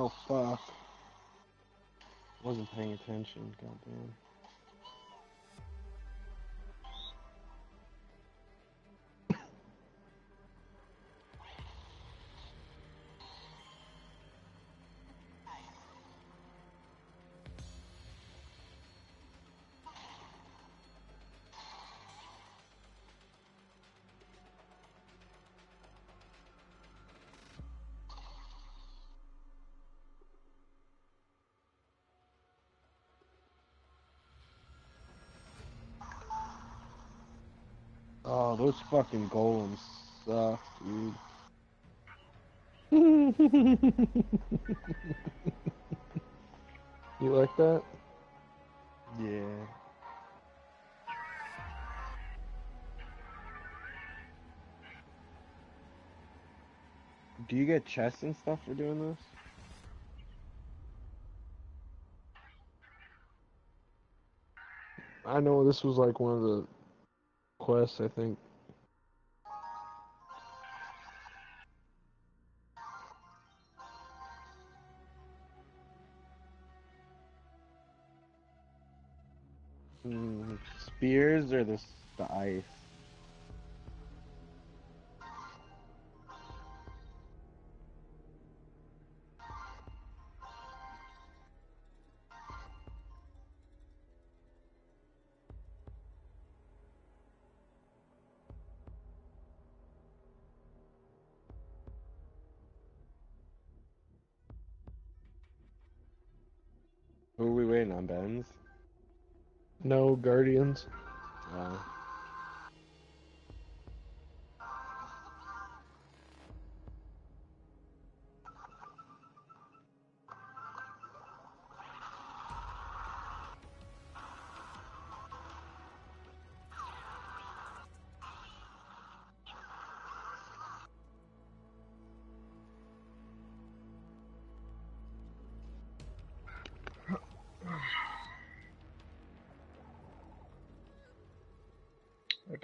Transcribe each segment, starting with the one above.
Oh fuck. Wasn't paying attention, goddamn. Fucking golems suck, dude. You like that? Yeah. Do you get chests and stuff for doing this? I know this was like one of the quests, I think. Spears or the the ice? Guardians.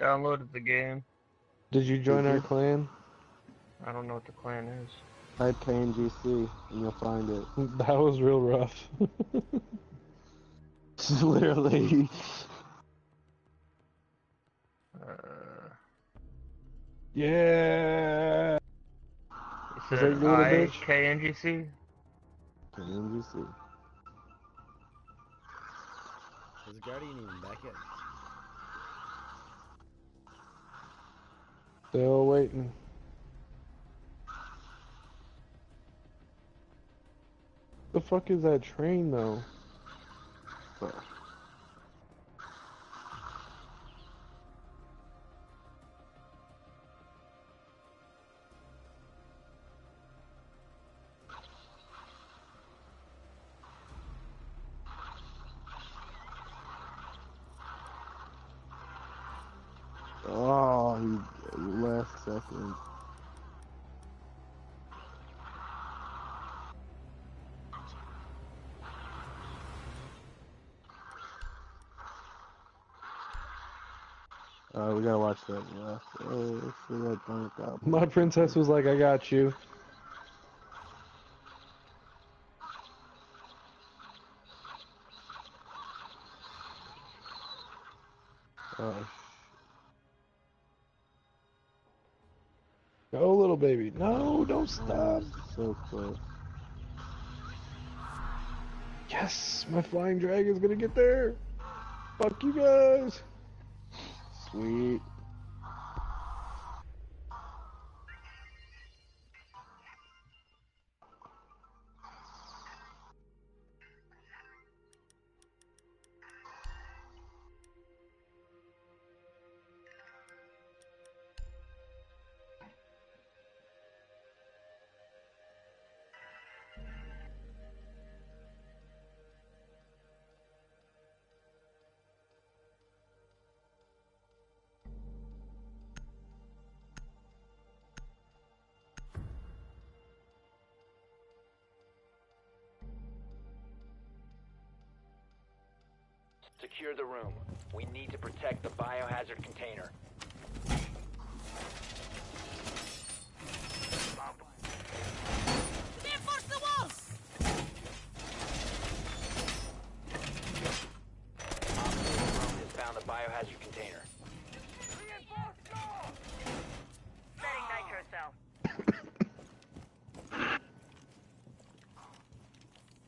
Downloaded the game. Did you join Did our you? clan? I don't know what the clan is. type KNGC and you'll find it. That was real rough. Literally. Uh, yeah. it Is said that you, little I bitch? KNGC. KNGC. Is Guardian even back yet? Still waiting. The fuck is that train though? My princess was like, I got you. Oh, Go, oh, little baby. No, don't stop. so close. Yes, my flying dragon's gonna get there. Fuck you guys. Sweet. Secure the room. We need to protect the biohazard container. Reinforce the walls! The biohazard container. Setting nitro cell.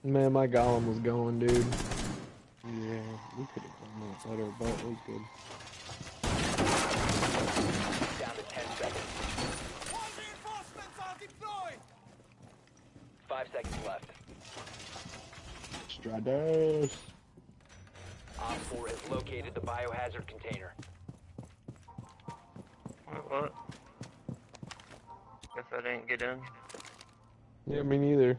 Man, my golem was going, dude better, but we good. Down to 10 seconds. Five seconds left. Strados. Op 4 has located the biohazard container. Wait, what? Guess I didn't get in. Yeah, me neither.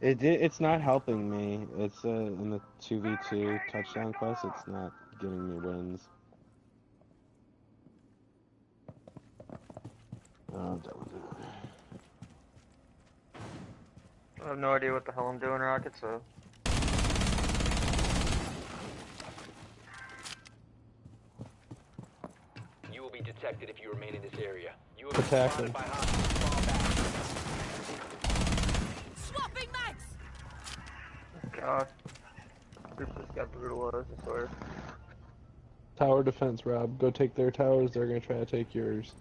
It did. It's not helping me. It's uh, in the two v two touchdown quest. It's not getting me wins. Oh, I'm it. I have no idea what the hell I'm doing, Rocket, so. You will be detected if you remain in this area. You have Attack been by hostiles. Fall back. Swapping mags! God. This just got brutalized, I swear. Tower defense, Rob. Go take their towers. They're gonna try to take yours.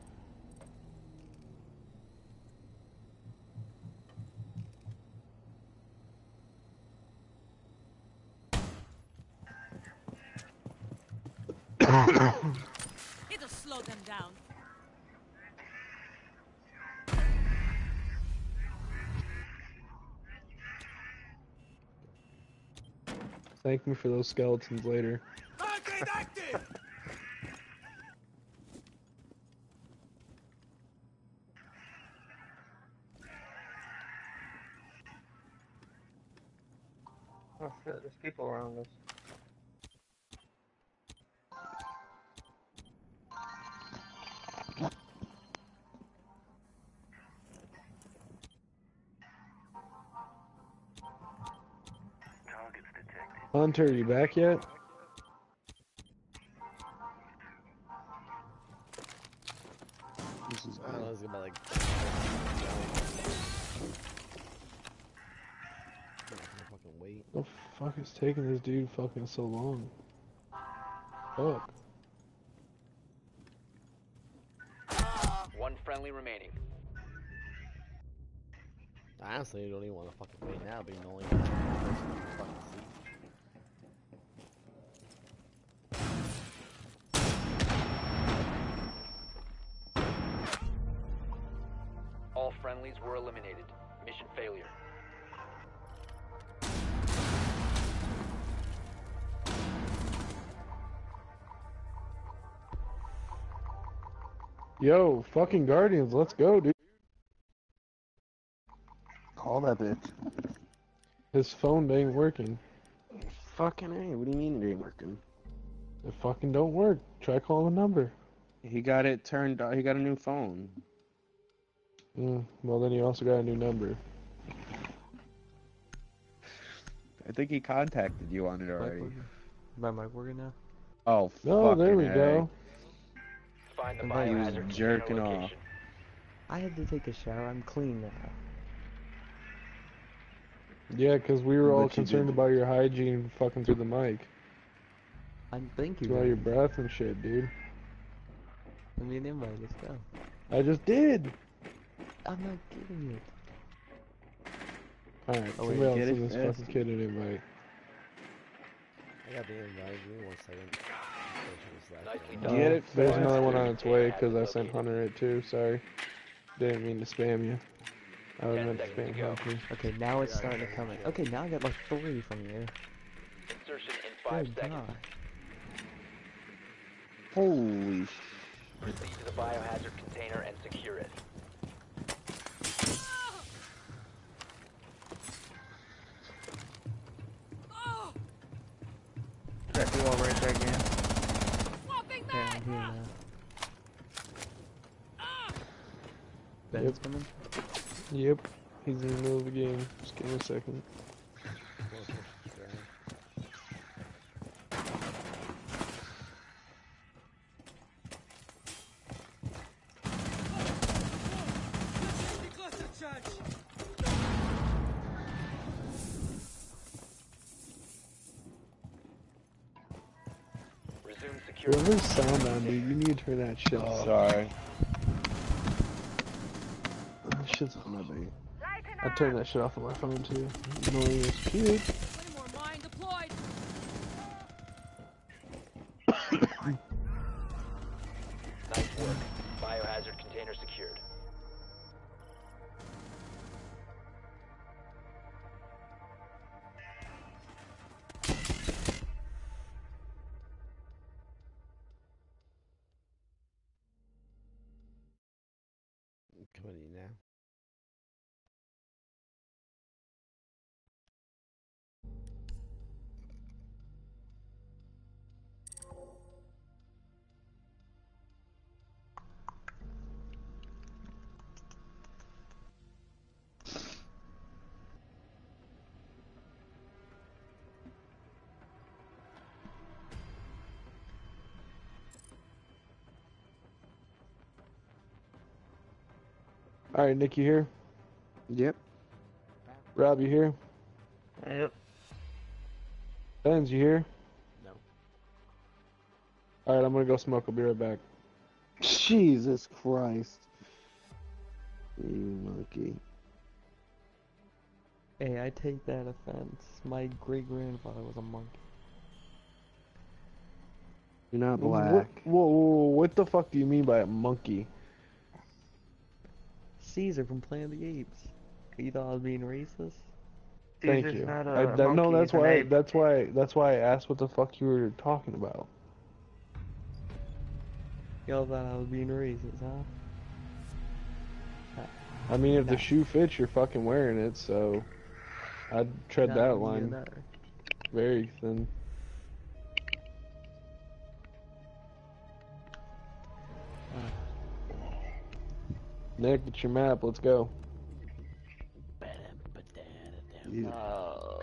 It'll slow them down. Thank me for those skeletons later. Oh shit, there's people around us. Target's detected. Hunter, you back yet? Dude fucking so long? Fuck. One friendly remaining. I honestly don't even want to fucking wait now, being the only person in the fucking seat. All friendlies were eliminated. Mission failure. Yo, fucking Guardians, let's go, dude. Call that bitch. His phone ain't working. Fucking A. What do you mean it ain't working? It fucking don't work. Try calling a number. He got it turned. He got a new phone. Mm, well, then you also got a new number. I think he contacted you on it already. My mic working now? Oh, Oh, there we fucking A. go. Find the I was jerking off. location. I had to take a shower. I'm clean now. Yeah, 'cause we were all But you concerned did. about your hygiene fucking through the mic. I thank you. Through all your breath and shit, dude. Send me an invite. Let's go. I just did. I'm not giving you it. Alright, Oh, wait, somebody else get send it this fucking kid an invite. I got the invite. Give me one second. Finish this last Nicely one. done. Get it There's another one on its way because I sent Hunter it too. Sorry. Didn't mean to spam you. I was Ten meant to spam to go. Hunter. Okay, now it's starting to come in. Okay, now I got like three from you. Insertion in five Good seconds. God. Holy! Proceed to the biohazard container and secure it. Oh, That duo right there again. swapping Okay, I'm mags! here now. Ben's coming? Yep. He's in the middle of the game. Just give me a second. Go push this guy. Resume security. Whoever's sound on, dude, you need to turn that shit oh. off. Sorry. Shit's on. I turned that shit off on my phone too. Annoying as shit. Alright, Nick, you here? Yep. Rob, you here? Yep. Benz, you here? No. Alright, I'm gonna go smoke. I'll be right back. Jesus Christ. You monkey. Hey, I take that offense. My great grandfather was a monkey. You're not What, black. whoa, whoa, whoa, what the fuck do you mean by a monkey? Caesar from Planet of the Apes. You thought I was being racist? Thank Caesar's you. Not a I, that, no, that's why. ape. That's why. That's why I asked what the fuck you were talking about. Y'all thought I was being racist, huh? I mean, if the shoe fits, you're fucking wearing it. So, I'd tread Not that line very thin. Nick, it's your map. Let's go. You- Oh.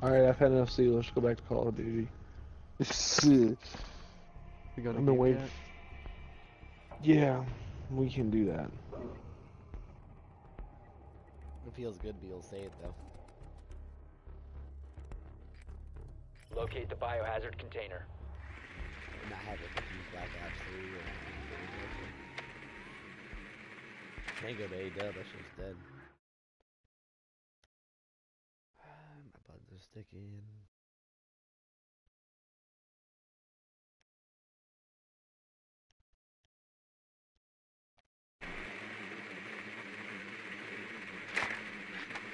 All right, I've had enough sea. Let's go back to Call of Duty. Shit. We gonna I've been waiting. Yeah, we can do that. It feels good to be able to say it though. Locate the biohazard container. And not have it use Black Ops 3 or Can't go to A-Dub, that shit's dead. My buttons are sticking.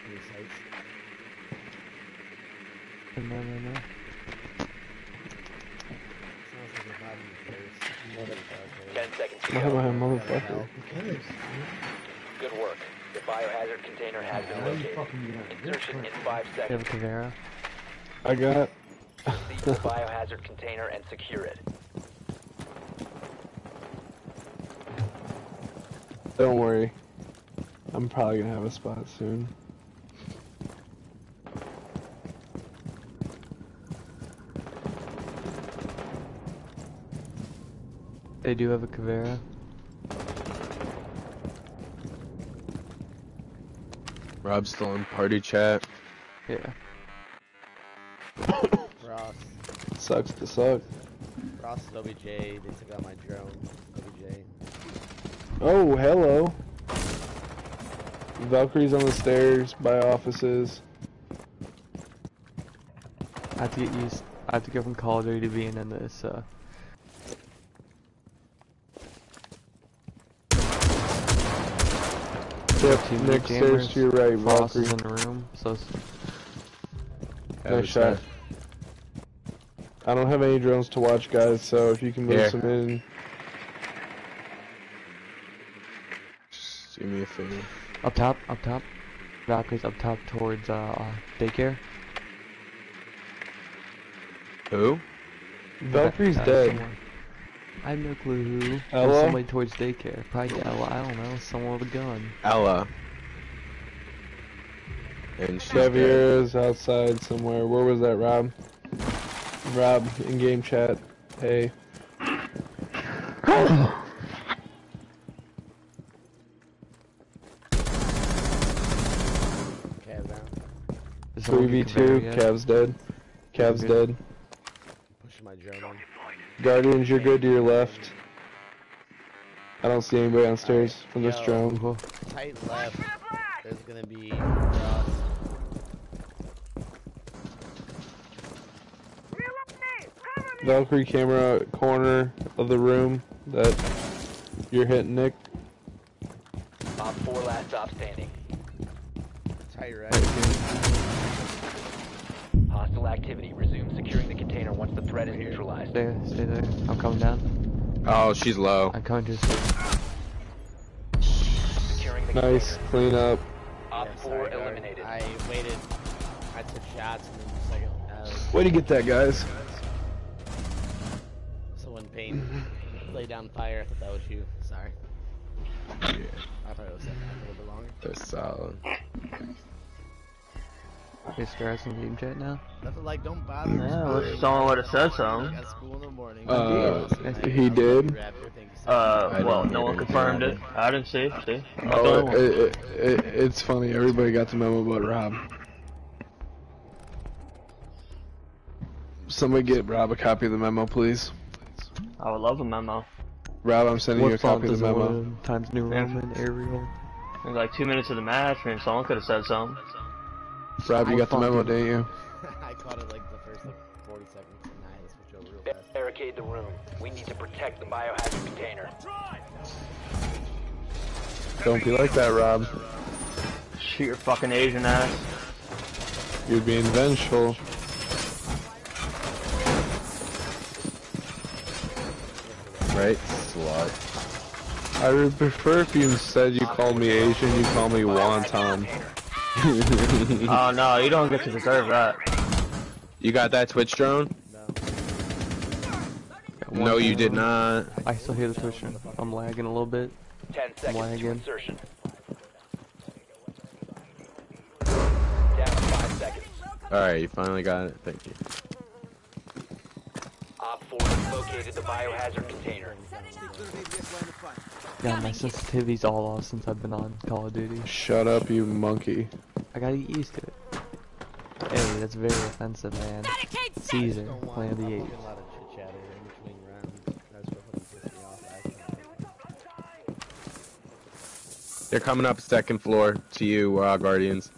Any sights? No, no, no. Sounds like a body. Motherfucker. Ten seconds to My, go. motherfucker. Good work. The biohazard container has been located. Insertion in five You have a seconds. I got. Seize the biohazard container and secure it. Don't worry. I'm probably gonna have a spot soon. They do have a Caveira. Rob's still in party chat. Yeah. Ross. Sucks to suck. Ross is OBJ. They took out my drone. OBJ. Oh, hello. Valkyrie's on the stairs by offices. I have to get used. I have to go from Call of Duty to being in this. Uh, Yep, Team Nick jammers, stairs to your right, Frost Valkyrie. is in the room, so it's- Nice shot. I don't have any drones to watch, guys, so if you can move Here. some in. Just do me a favor. up top, up top. Valkyrie's up top towards uh daycare. Who? Valkyrie's Uh, dead. someone. I have no clue who. Ella? Somebody towards daycare. Probably Ella. I don't know. Someone with a gun. Ella. And she's Xavier dead. is outside somewhere. Where was that, Rob? Rob, in game chat. Hey. Cav down. Is Three v two. Cav's dead. Cav's dead. Pushing my drone on. Guardians, you're good to your left. I don't see anybody on stairs from this Yo. drone. Tight left. There's gonna be cross. Valkyrie camera corner of the room that you're hitting, Nick. Op 4 last stop standing. Tight right. Hostile activity. Resume securing the container once the threat is neutralized. Stay, stay there. I'm coming down. Oh, she's low. I'm coming to the stairs. Nice, clean up. Op Yeah, 4 eliminated. I waited. I took shots and then the second. Uh, Way to get that, guys. someone pain lay down fire. I thought that was you. Sorry. Yeah, I thought it was that a little bit longer. that's solid. Hey, Strauss in game chat now. Nothing like don't bother. Yeah, I wish someone would have said something. Got school in the morning. Uh, he did. Grab your thing, so- Uh, well, no one confirmed on it. I didn't see. See, I'm Oh, it, it, it, it's funny. Everybody got the memo but Rob. Somebody get Rob a copy of the memo, please. I would love a memo. Rob, I'm sending you a copy of the memo. Times New Roman, Arial. It like two minutes of the match, and someone could have said something. Rob, you What got the memo, is it? didn't you? I caught it like the first like 40 seconds, and I had to switch over real fast. Barricade the room. We need to protect the biohazard container. Don't be like that, Rob. Shoot your fucking Asian ass. You're being vengeful. Right? Slut. I would prefer if you instead you called me Asian, you call me wonton. Oh no, you don't get to deserve that. You got that Twitch drone? Got one No, you did not. I still hear the twitching. I'm lagging a little bit. 10 seconds to Lagging. insertion. Down to 5 seconds. Alright, you finally got it. Thank you. Op 4 has located the biohazard container. Yeah, my sensitivity's all off since I've been on Call of Duty. Shut up, you monkey. I gotta get used to it. Hey, that's very offensive, man. Caesar, Don't Plan the Eight. getting a lot of chit chatter in between rounds. That's what fucking pissed me off. actually. They're coming up second floor to you, uh, Guardians.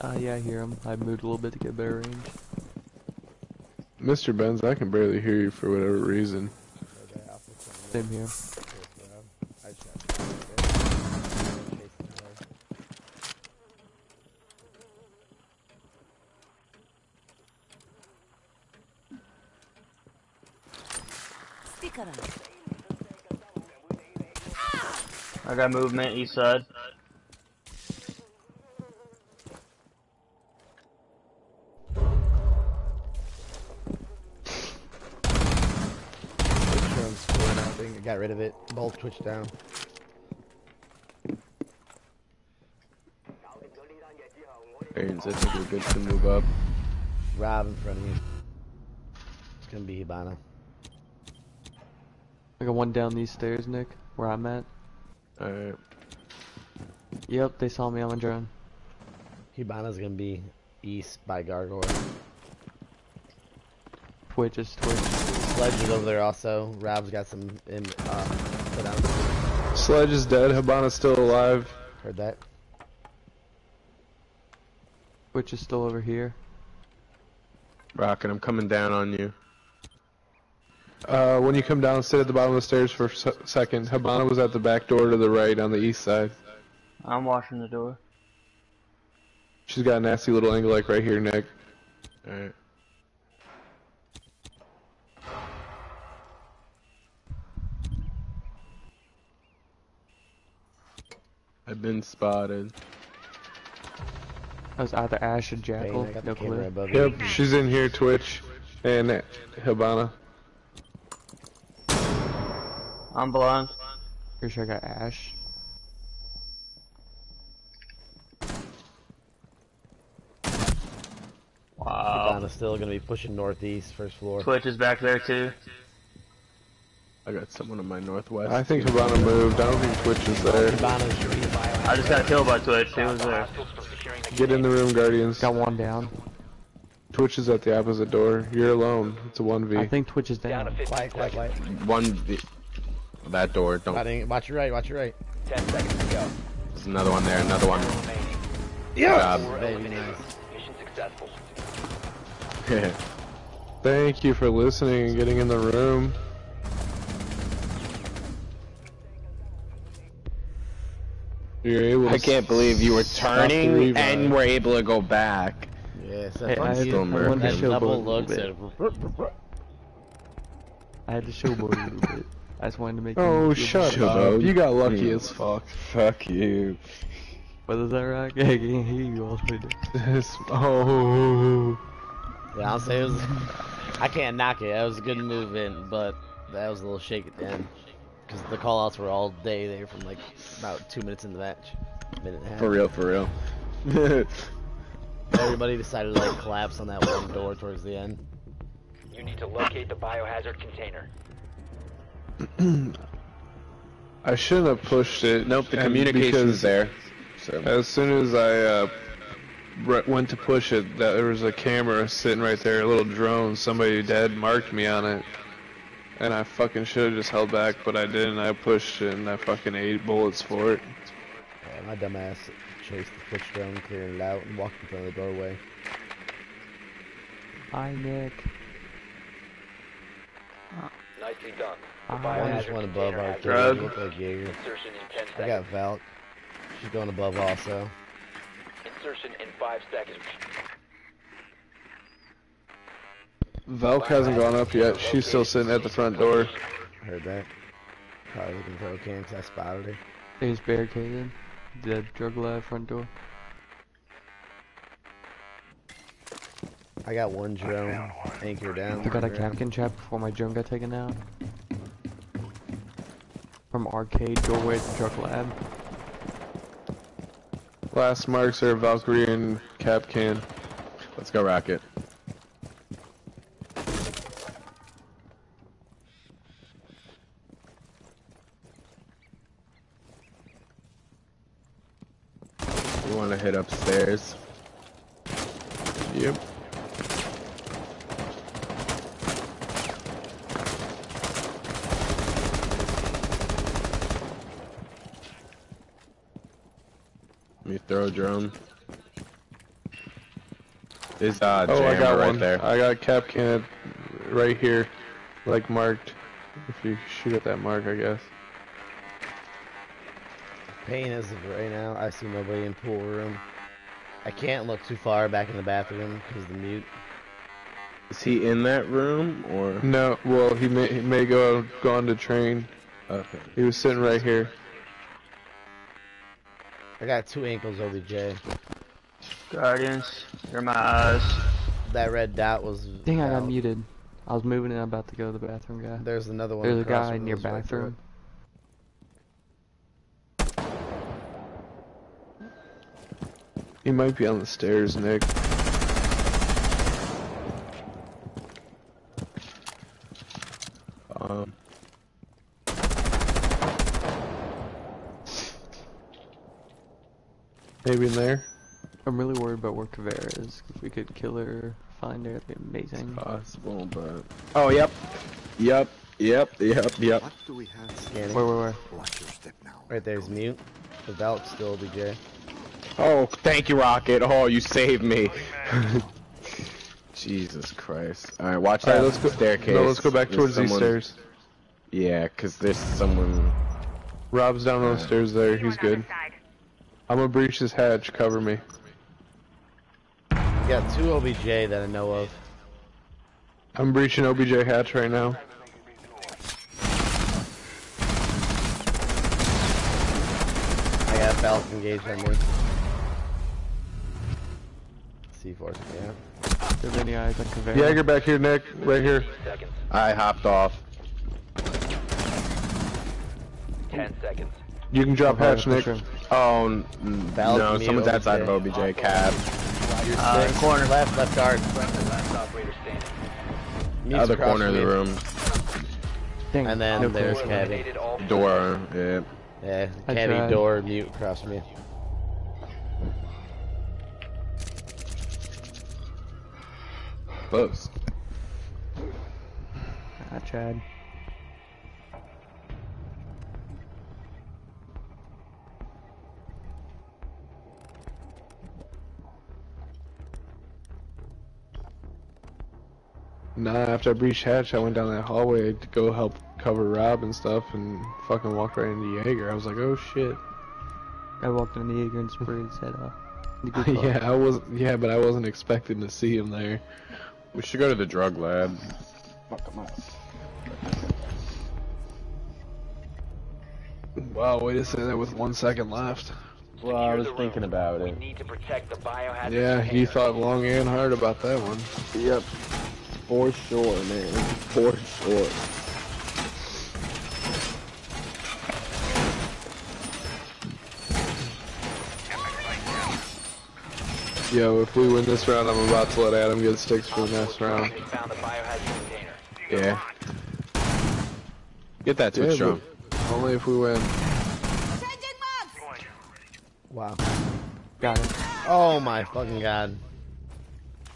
Uh, yeah, I hear them. I moved a little bit to get better range. Mr. Benz, I can barely hear you for whatever reason. Okay, I'll put some in Same here. first. I just have to chase the play. Stick around. I got movement east side. Twitch drone's scoring, I think. I got rid of it. Down. Guardians, I think we're good to move up. Rob in front of me. It's gonna be Hibana. I got one down these stairs, Nick, where I'm at. Alright. Yep, they saw me on my drone. Hibana's gonna be east by Gargoyle. Twitch is Twitch. Sledge is over there also. Rob's got some in, uh, put down. Sledge is dead, Hibana's still alive. Heard that? Which is still over here. Rocket, I'm coming down on you. Uh, when you come down, sit at the bottom of the stairs for a se- second. Hibana was at the back door to the right on the east side. I'm watching the door. She's got a nasty little angle like right here, Nick. Alright. I've been spotted. That was either Ash or Jackal. Bane, I got no clue. above you. Yep, she's in here, Twitch, and Hibana. I'm blind. Pretty sure I got Ash. Wow. Hibana's still gonna be pushing northeast, first floor. Twitch is back there too. I got someone in my northwest. I think Hibana moved. I don't think Twitch is there. I just got killed by Twitch. He was there. Hostiles from securing the Get in the room, Guardians. Got one down. Twitch is at the opposite door. You're alone. It's a 1v. I think Twitch is Down down. 15 Quiet, quiet, seconds. quiet. One. v- That door. Don't. Watch- Watch your right, watch your right. 10 seconds to go. There's another one there. Another one. Remaining. Yeah. Four Baby, nice. Mission successful. Thank you for listening and getting in the room. You're able to I can't believe you were turning revive. and were able to go back. Yeah, so Hey, I, had, I wanted to That show double both a little bit. I had to showboat a little bit. I just wanted to make. Oh, shut better. up. You got lucky Yeah. as fuck. Fuck you. What is that, Rock? I can't hear you all the way down. Oh. Yeah, I'll say it was. I can't knock it. That was a good movement, but that was a little shake at the end. Because the callouts were all day there from like about two minutes in the match. Minute and a half. For real, for real. Everybody decided to like collapse on that one door towards the end. You need to locate the biohazard container. I shouldn't have pushed it. nope, the and communication's because there. So. As soon as I uh, re- went to push it, that there was a camera sitting right there, a little drone. Somebody dead marked me on it, and I fucking should have just held back, but I didn't. I pushed and I fucking ate bullets for it. Yeah, my dumb ass chased the Twitch drone, cleared it out, and walked in front of the doorway. Hi, Nick. Nicely done. The Ah. One just biohazard went above our has Drug. game. Looked like Jaeger. Insertion in 10 I got seconds. Valk. She's going above also. Insertion in 5 seconds. Valk hasn't gone up yet. She's still sitting at the front door. I Heard that. Probably looking for Okan because I spotted her. There's barricaded. The drug lab front door. I got one drone anchor down. I got a Kapkan trap before my drone got taken out. From arcade doorway to drug lab. Last marks are Valkyrie and Kapkan. Let's go, Rocket. We want to hit upstairs. Yep. Let me throw a drone. Is uh, Oh, I jammer got right one. there. I got Kapkan right here, like marked. If you shoot at that mark, I guess. Pain as of right now. I see nobody in pool room. I can't look too far back in the bathroom because the mute. Is he in that room or? No, well, he may he may go gone to train. Okay. He was sitting right here. I got two ankles, OBJ. Guardians, you're my eyes. That red dot was. Dang, I got muted. I was moving and I'm about to go to the bathroom, guy. There's another one. There's a guy from near us right bathroom. He might be on the stairs, Nick. Um. Maybe in there. I'm really worried about where Caveira is. If we could kill her, find her, that'd be amazing. Possible, but. Oh, yep. Yep. Yep. Yep. Yep. there. Scanning. Where, where, where? Right there's mute. The belt's still OBJ. Oh, thank you, Rocket. Oh, you saved me. Jesus Christ. Alright, watch All right, that uh, let's go. staircase. No, let's go back There's towards these stairs. Yeah, because there's someone. Rob's down on the uh, stairs there. He's good. I'm gonna breach this hatch. Cover me. You got two OBJ that I know of. I'm breaching OBJ hatch right now. I got Falcon engaged on me. C4, yeah. If there's any eyes on Caveira. Jaeger back here, Nick. Right here. I hopped off. 10 seconds. You can drop Alright, hatch, Nick. him. Oh, n- Valve no, someone's outside of OBJ cab. Uh, corner. Left, left guard. Last operator standing. Mute's Other corner of the room. Dang, And then no there's clue. Cabby. Door. Yeah. Yeah, cabby door mute across from Close. Ah, I tried. Nah, after I breached hatch, I went down that hallway to go help cover Rob and stuff, and fucking walked right into Jaeger. I was like, oh shit. I walked into the Jaeger and sprayed his head off. The good part. yeah, I was. Yeah, but I wasn't expecting to see him there. We should go to the drug lab. Fuck 'em up. Wow, way to say that with one second left. Well, I was thinking about We it. need to protect the biohazard Yeah, he thought long and hard about that one. Yep. For sure, man. For sure. Yo, if we win this round, I'm about to let Adam get sticks for the next round. They found the biohazard container. Yeah. Get that Yeah, Twitch drum. only if we win. Wow. Got it. Oh my fucking god.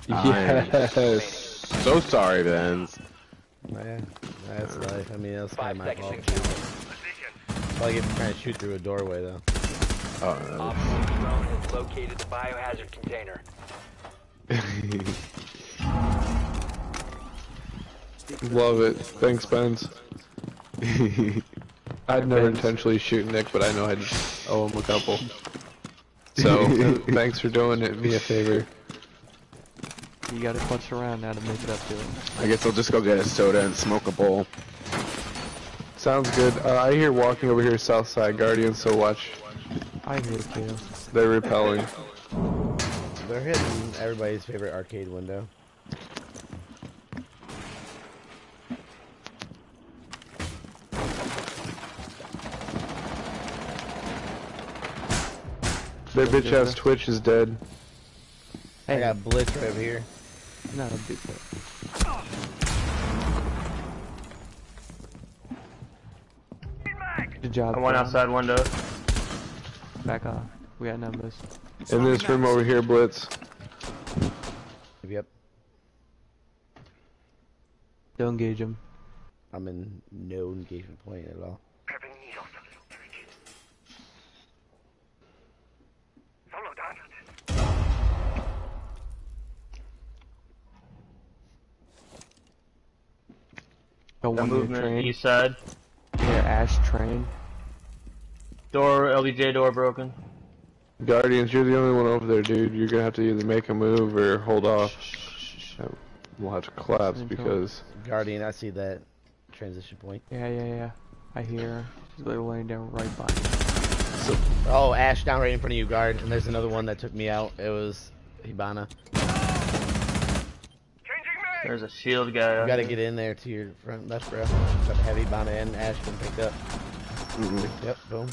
Nice. Yes. So sorry, Vince. Yeah, that's life. I mean, that's Five kind of my seconds fault. to kill. Like if you're trying to shoot through a doorway, though. Oh, Op four drone has located the biohazard container. Love it. Thanks, Benz. I'd never intentionally shoot Nick, but I know I'd owe him a couple. So, thanks for doing it, me a favor. You gotta clutch around now to make it up to it. I guess I'll just go get a soda and smoke a bowl. Sounds good. Uh, I hear walking over here south side Guardian, so watch. I hear it too. They're repelling. They're hitting everybody's favorite arcade window. Their bitch ass Twitch is dead. I Hey, got Blitz right over here. not a big hit. Good job. I went outside window. Back off. We got numbers. In this room over here, Blitz. Yep, Don't engage him. I'm in no engagement point at all. Got The one movement train. east side. Near Ash train. Door, LBJ door broken. Guardians, you're the only one over there, dude. You're gonna have to either make a move or hold off. We'll have to collapse because Guardian, I see that transition point. Yeah, yeah, yeah. I hear her. She's literally laying down right by me. Oh, Ash down right in front of you, guard. And there's another one that took me out. It was Hibana. There's a shield guy. You gotta here. get in there to your front left, bro. Got to have Hibana and Ash been picked up. Mm-hmm. Yep, boom.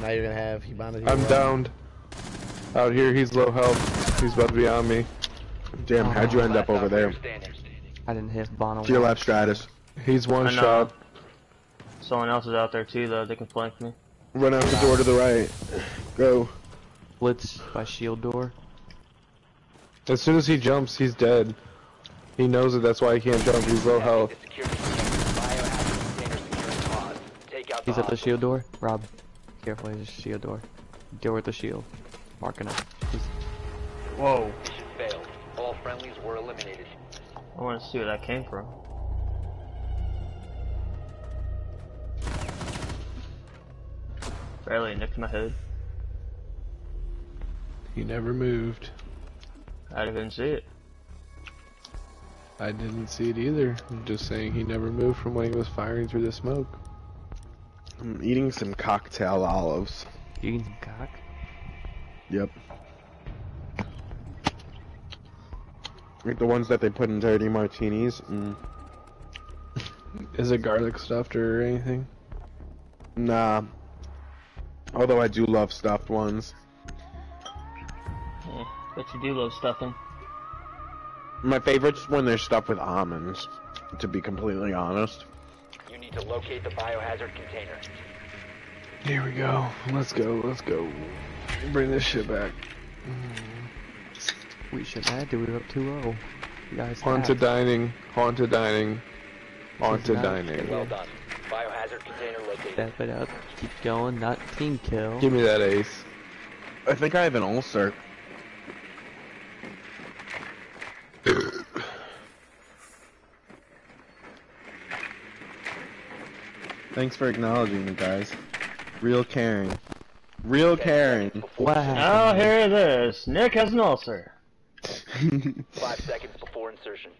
Now you're gonna have Hibana. to I'm right. downed. Out here, he's low health. He's about to be on me. Damn, how'd you end up over there? I didn't hit Bono. To your left, Stratus. He's one shot. Someone else is out there too, though. They can flank me. Run out the door to the right. Go. Blitz by shield door. As soon as he jumps, he's dead. He knows it. That's why he can't jump. He's low health. The security biohazard container securing pod. Take out He's at the shield door. Rob, careful. There's a shield door. Deal with the shield. Marking it. He's Whoa. Mission failed. All friendlies were eliminated. I want to see where that came from. Barely nicked my head. He never moved. I didn't see it. I didn't see it either. I'm just saying he never moved from when he was firing through the smoke. I'm eating some cocktail olives. eating some cock. Yep. Like the ones that they put in dirty martinis. Mm. Is it garlic stuffed or anything? Nah. Although I do love stuffed ones. Yeah, but you do love stuffing. My favorite's when they're stuffed with almonds, to be completely honest. You need to locate the biohazard container. Here we go. Let's go. Let's go. Bring this shit back. Mm-hmm. We should add to. it up 2-0. You guys Haunted have. dining. Haunted dining. Haunted not- dining. Well done. Biohazard container located. Step it up. Keep going. Not team kill. Give me that ace. I think I have an ulcer. Thanks for acknowledging me, guys. Real caring. Real caring. What Oh, happened? here it is. Nick has an ulcer. Five seconds before insertion.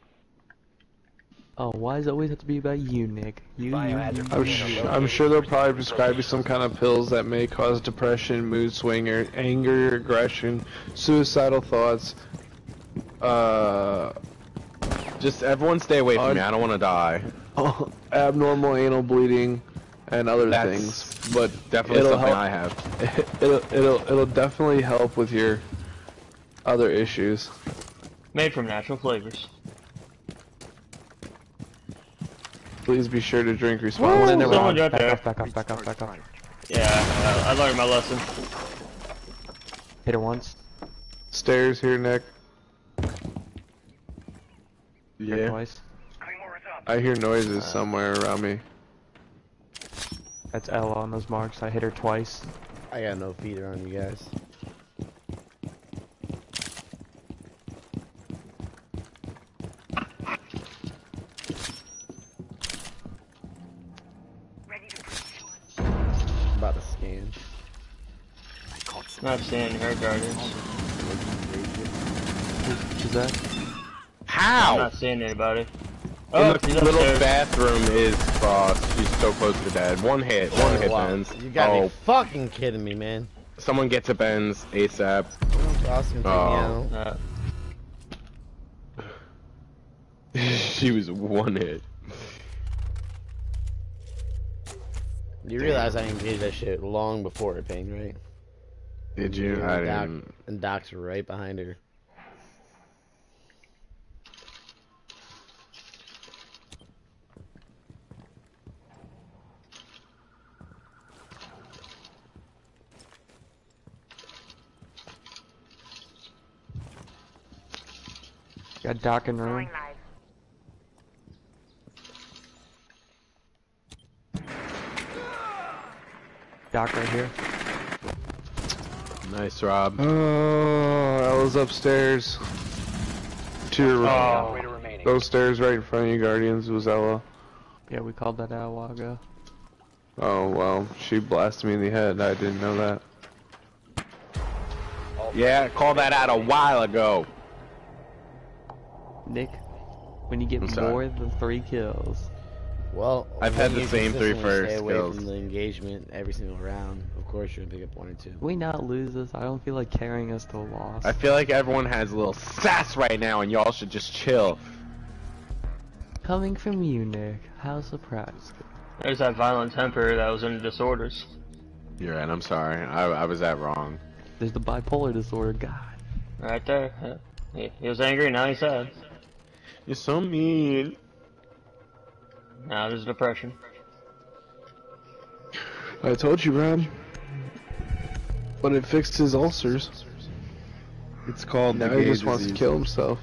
Oh, why does it always have to be about you, Nick? You, you, you. I'm, sh- I'm sure they'll probably prescribe you some kind of pills that may cause depression, mood swinger, anger, aggression, suicidal thoughts. Uh, Just everyone stay away from Un- me. I don't want to die. Oh, abnormal anal bleeding, and other That's things. But Definitely it'll something help- I have. it'll it'll it'll definitely help with your other issues. Made from natural flavors. Please be sure to drink One responsibly. the Someone round. right Back off, back off, back off, back off. Yeah, I, I learned my lesson. Hit it once. Stairs here, Nick. Yeah. twice. I hear noises uh, somewhere around me. That's Ela on those marks. I hit her twice. I got no feeder on you guys. About to scan. Not seeing her guardians. Who's, who's that? I'm How? not seeing anybody. Oh, In Oh, the little upstairs. bathroom is Frost. She's so close to dead. One hit. Oh, one hit, wow. Benz. You gotta oh, be fucking kidding me, man. someone get to Benz ASAP. Take Oh. she was one hit. You realize I engaged that shit long before it pinged, right? Did you? Yeah, I Doc, didn't. and Doc's right behind her. Got Doc in room. Doc right here. Nice, Rob. Oh, Ela's upstairs. To your Oh. Operator remaining. those stairs right in front of you, Guardians, was Ela. Yeah, we called that out a while ago. Oh well, she blasted me in the head. I didn't know that. Yeah, call that out a while ago. Nick, when you get I'm sorry. more than three kills, Well, I've had the same three first consistently Stay away kills. from the engagement every single round. Of course, you're gonna pick up one or two. we not lose this. I don't feel like carrying us to a loss. I feel like everyone has a little sass right now, and y'all should just chill. Coming from you, Nick. How surprised. there's that violent temper that was in the disorders. You're right. I'm sorry. I, I was that wrong. There's the bipolar disorder. God. Right there. Yeah. He, he was angry, now he's sad. You're so mean. Now there's depression. I told you, Rob. But it fixed his ulcers. It's called Now he just wants to kill himself.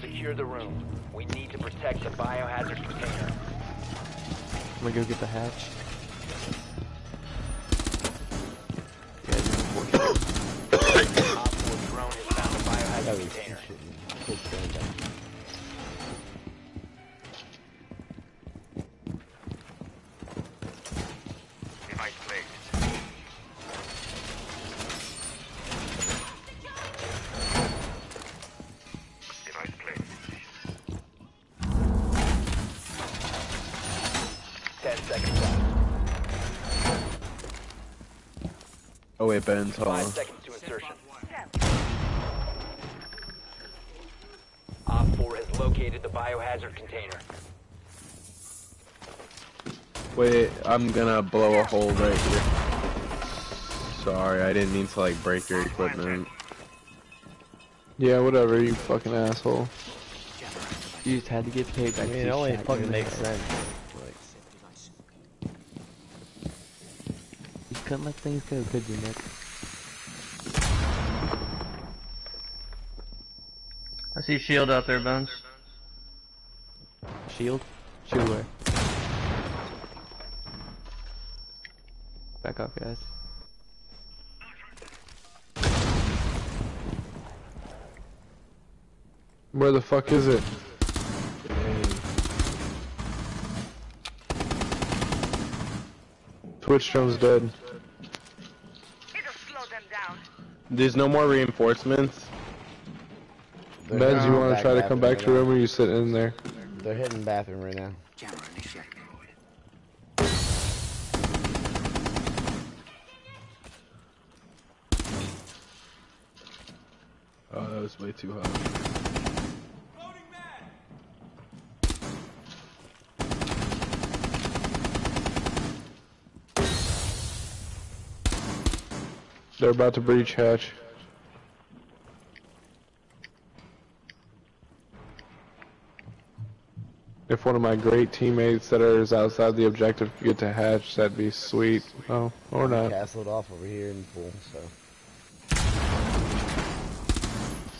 Secure the room. We need to protect the biohazard container. I'm gonna go get the hatch. Shit. Quick turn back. Ten seconds left. Oh wait, Ben's hold located the biohazard container. Wait, I'm gonna blow a hole right here. Sorry, I didn't mean to like break your equipment. Yeah, whatever, you fucking asshole. You just had to get paid I back. mean, it only fucking makes head. sense. You couldn't let things go, could you, Nick? I see shield out there, Bones. Shield? Shield where? Back off, guys. Where the fuck is it? Twitch drone's dead. There's no more reinforcements. They're you wanna try to come back to bathroom room or you sit in there? Right now. They're hitting bathroom right now. Oh, that was way too hot. They're about to breach hatch. If one of my great teammates that is outside the objective could get to hatch, that'd be sweet. Oh, or not. Castled off over here in the pool, so.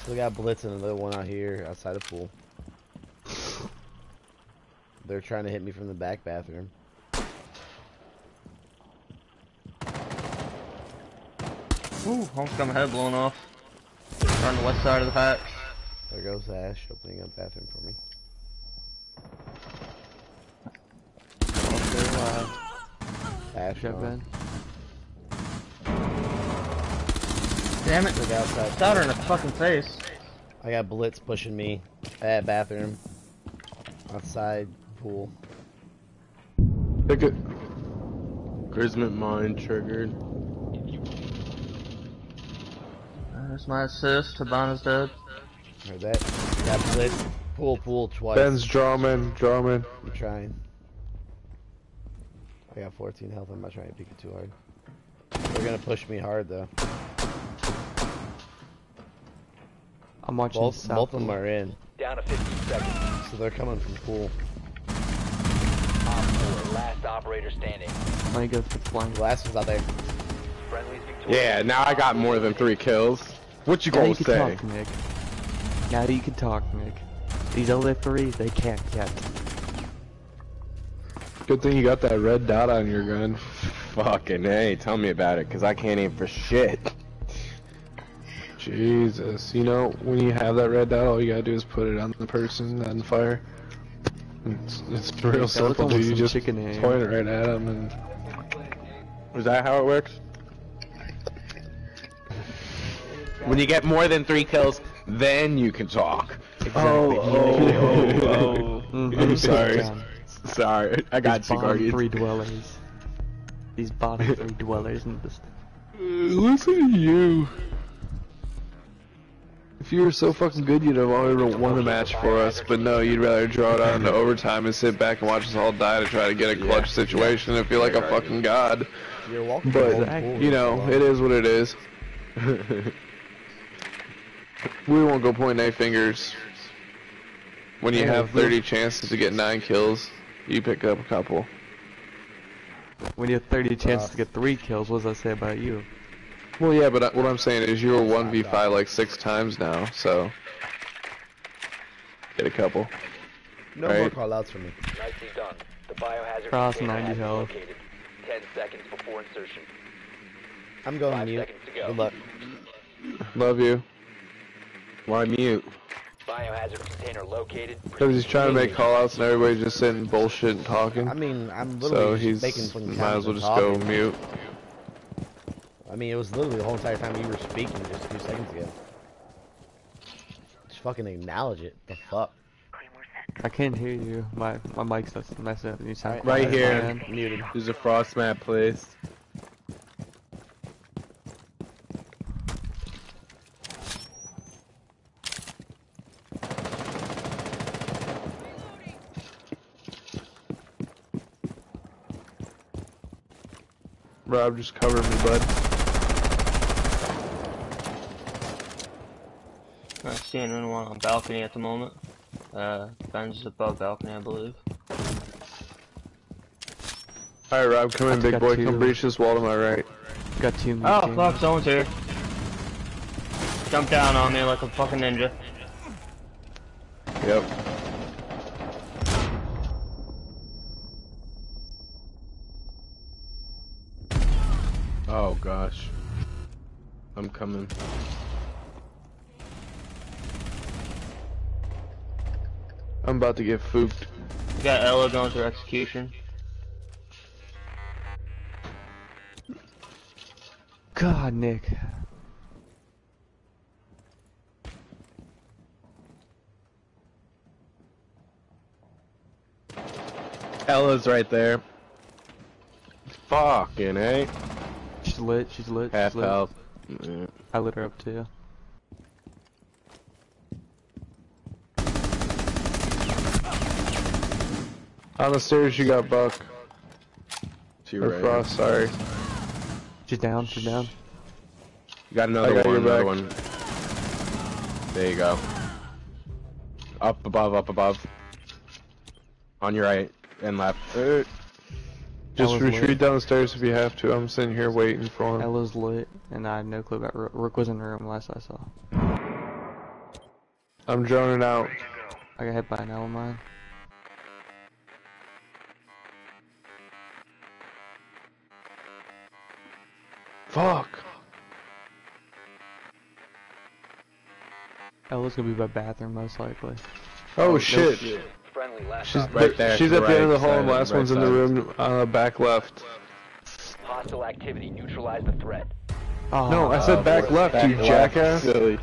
Still got Blitz and another one out here outside the pool. They're trying to hit me from the back bathroom. Ooh, homecoming head blown off. on the west side of the hatch. There goes Ash opening up bathroom for me. Uh, Ash, Shut gone. Ben. Damn it. Look outside. Shot her in the fucking face. I got Blitz pushing me at bathroom. Outside pool. Pick it. Grzmot mine triggered. There's my assist. Hibana's dead. Heard that? Got Blitz. Pool, pool twice. Ben's drawman, drawman. I'm trying. I got 14 health. I'm not trying to peek it too hard. They're gonna push me hard though. I'm watching Both, South both of them are in, Down to 15 seconds. so they're coming from pool. Op 4, last operator standing. Let me go for flying. Glass was out there. Friendly's victorious. Yeah, now I got more than three kills. What you Now gonna you can say? talk, Nick. Now you can talk, Nick. These other three, they can't yet. Good thing you got that red dot on your gun. Fucking hey, tell me about it, cause I can't aim for shit. Jesus, you know, when you have that red dot, all you gotta do is put it on the person on fire. It's, it's real That simple, dude. You just chicken aim. point it right at them, and Is that how it works? When you get more than three kills, then you can talk. Exactly. Mhm. I'm sorry. Down. Sorry, I got These you, bottom Guardians. three dwellers. These bottom three dwellers in this. Listen to you. If you were so fucking good, you'd have already won the match for us. But no, you'd rather draw it out into overtime and sit back and watch us all die to try to get a clutch situation and feel like a fucking god. You're welcome. But to home pool you know, it is what it is. we won't go pointing any fingers. When you have 30 chances to get nine kills, you pick up a couple. When you have 30 uh, chances to get three kills, what does that say about you? Well, yeah, but I- what I'm saying is you were 1v5 like six times now, so get a couple. No more right. call outs for me. Nicely done. The biohazard Cross 90 has health. located. 10 seconds before insertion. I'm going Five mute. go. Good luck. Love you. Why mute? Biohazard container located. Because he's trying to make callouts and everybody's just sitting bullshit and talking. I mean, I'm So literally just he's making fucking might as well just and go mute. I mean, it was literally the whole entire time you were speaking just two seconds ago. Just fucking acknowledge it. The fuck? I can't hear you. My my mic's just messing up. You sound Right quiet, here. Muted. There's a frost mat placed. Rob, just cover me, bud. Not seeing anyone on balcony at the moment. Uh, Ben's is above balcony, I believe. Alright, Rob, come in, big boy. two. Come breach this wall to my right. Got two Oh machine fuck, someone's here. Jump down on me like a fucking ninja. Yep. I'm coming. I'm about to get fooped. We got Ela going through execution. God, Nick. Ela's right there. Fucking eh. She's lit. She's lit. Half she's lit. health. Yeah. I lit her up too. On the stairs, you got Buck. She Or right. Frost, sorry. She's down. She's down. You got another got one. Another back. one. There you go. Up above. Up above. On your right and left. Uh, Just retreat lit. downstairs if you have to. I'm sitting here waiting for him. Ela's lit, and I had no clue about Rook. Rook was in the room last I saw. I'm droning out. I got hit by an Ela mine. Fuck. Ela's gonna be by bathroom most likely. Oh, oh shit. Friendly last She's op- Right there, She's at the the end of the hall, and last right one's in the room on the uh, back left. hostile activity. Neutralize the threat. Oh, No, I said back left, you jackass. Silly.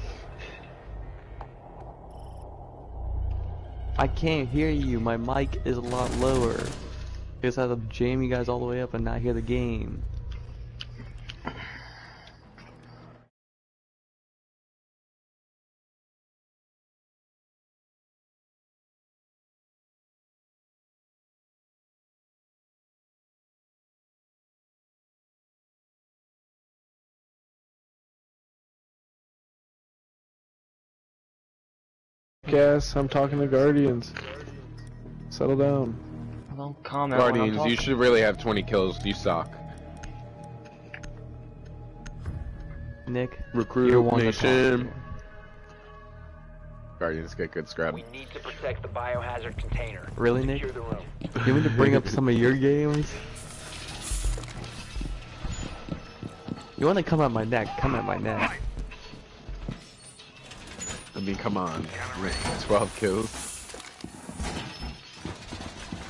I can't hear you. My mic is a lot lower. I guess I have to jam you guys all the way up and not hear the game. Gas, I'm talking to Guardians. Settle down. I Don't comment. Guardians, you should really have 20 kills. You suck. Nick, Recruit one to nation. Guardians get good scrub. We need to protect the biohazard container. Really, Nick? The room. You want to bring up some of your games? You want to come at my neck? Come at my neck. I mean, come on. 12 kills.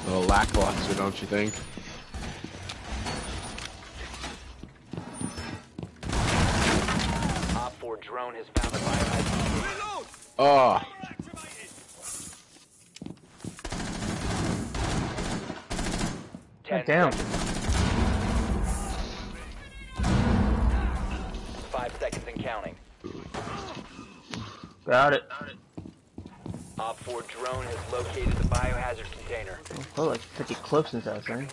A little lackluster, don't you think? Op 4 drone has found the biohazard. Oh, Ten damn. Five seconds and counting. Got it. Op 4 drone has located the biohazard container. Oh, like 50 clips inside that thing.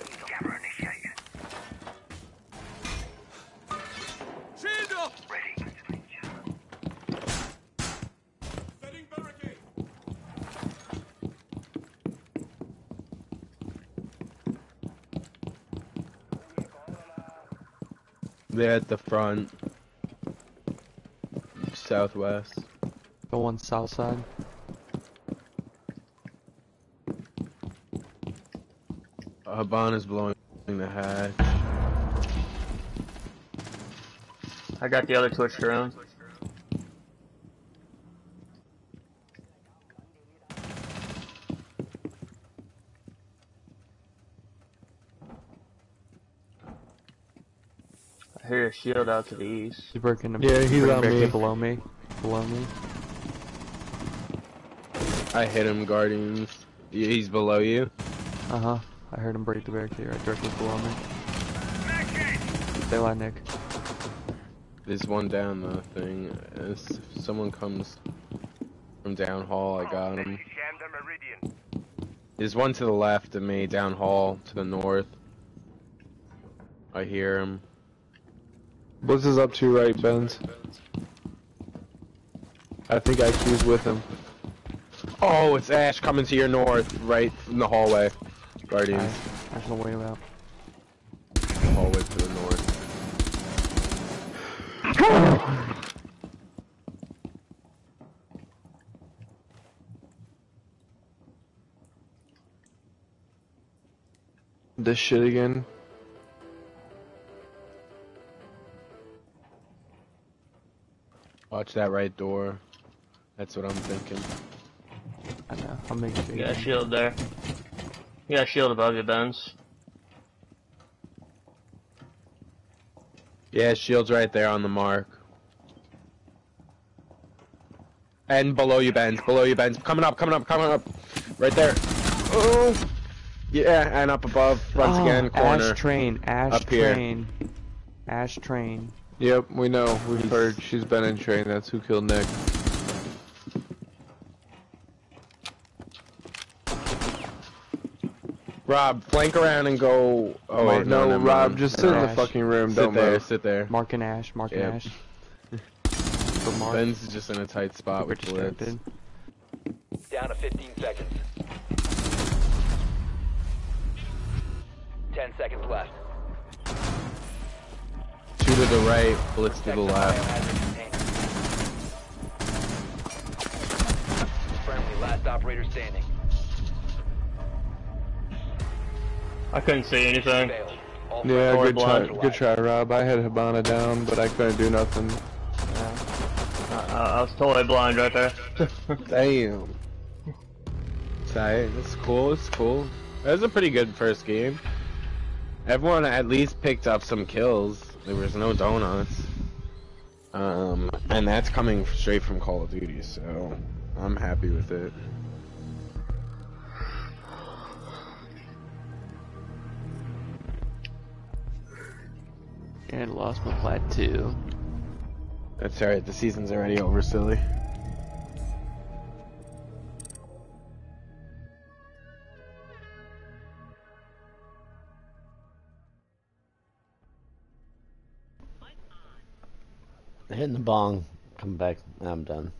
they're at the front. Southwest. The one south side. Uh, Hibana is blowing the hatch. I got the other Twitch drone. I hear a shield out to the east. He's breaking The, Yeah, he's working on me. below me. Below me. I hit him, Guardians. Yeah, He's below you. Uh huh. I heard him break the barricade right directly below me. Stay alive, Nick. There's one down the thing. If someone comes from down hall, I got him. There's one to the left of me, down hall, to the north. I hear him. Blitz is up to right, Benz. I think IQ's with him. Oh, it's Ash coming to your north, right in the hallway. Guardians, Ash, Ash on the way out. hallway to the north. This shit again. Watch that right door. That's what I'm thinking. I know. I'm sure. You you got a shield there. You got a shield above your Benz. Yeah, shield's right there on the mark. And below you, Benz. Below you, Benz. Coming up, coming up, coming up. Right there. Oh. Yeah, and up above. Once Oh, again, corner. Ash train. Ash Up here. train. Ash train. Yep, we know. We've heard she's been in train. That's who killed Nick. Rob, flank around and go. Oh wait, no, no, Rob, mind. just sit in the fucking room. sit Don't there. move. Sit there. Mark and Ash. Mark and Ash. Mark. Ben's just in a tight spot with Blitz. Down to 15 seconds. 10 seconds left. Two to the right, Blitz to Protect the left. biohazard. Friendly, last operator standing. I couldn't see anything. Yeah, friendly Or good try, good try, Rob. I had Hibana down, but I couldn't do nothing. I, I was totally blind right there. Damn. Tight. That's cool. It's cool. That was a pretty good first game. Everyone at least picked up some kills. There was no donuts. Um, and that's coming straight from Call of Duty, so I'm happy with it. And lost my plat too. That's alright. The season's already over, silly. Hitting the bong. Come back. I'm done.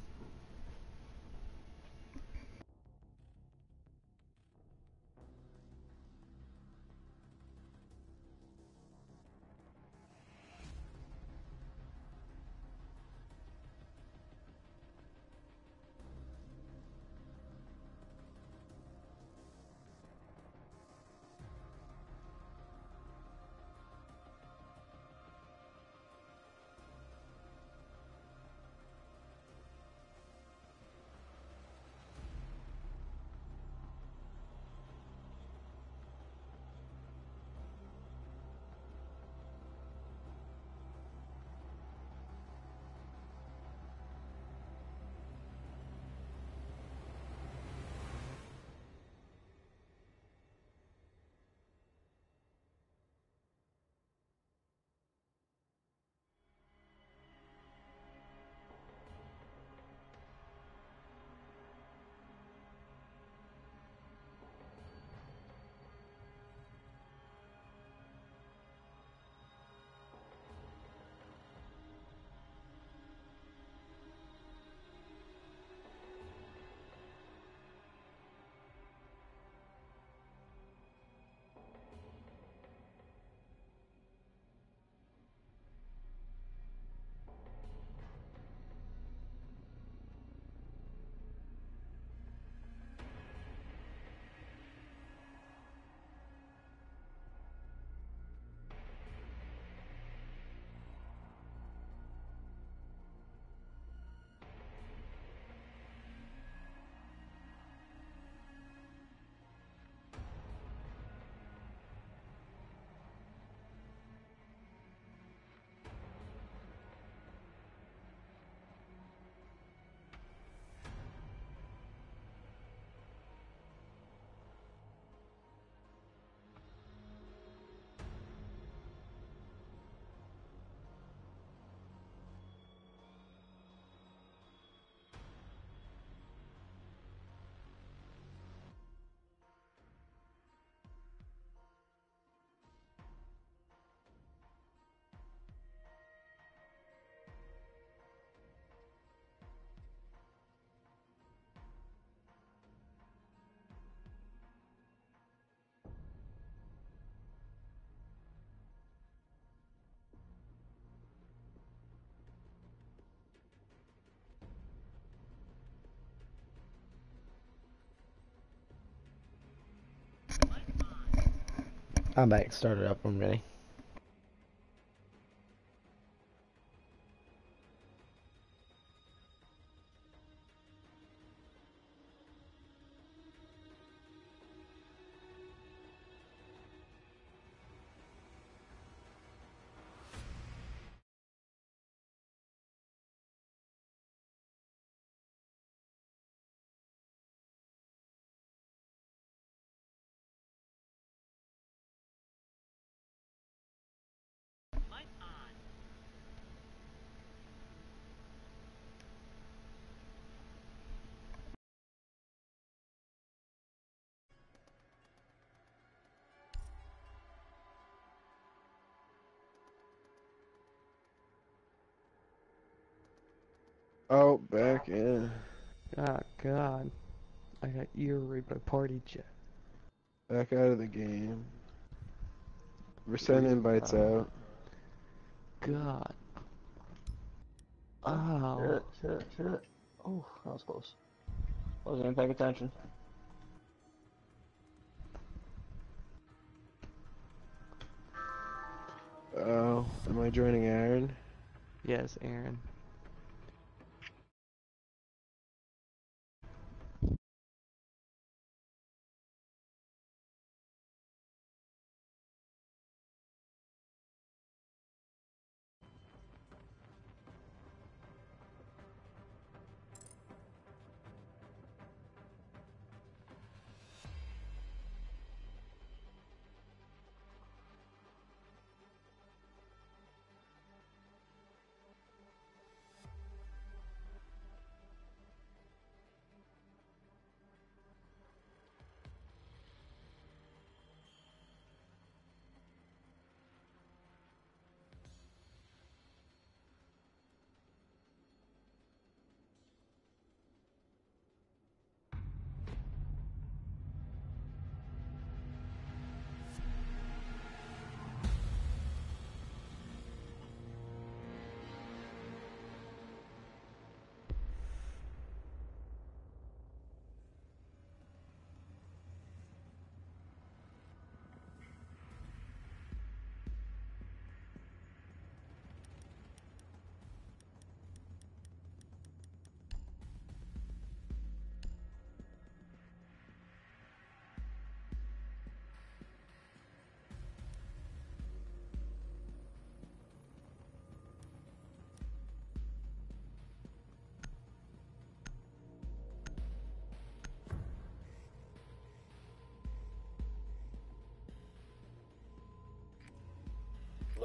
I'm back. Started up. I'm ready. Oh, back in. Ah, God. I got ear raped by party chat. Back out of the game. We're sending invites out. God. Oh. Shit, shit, shit. Oh, that was close. Wasn't even paying attention. Oh, am I joining Aaron? Yes, Aaron.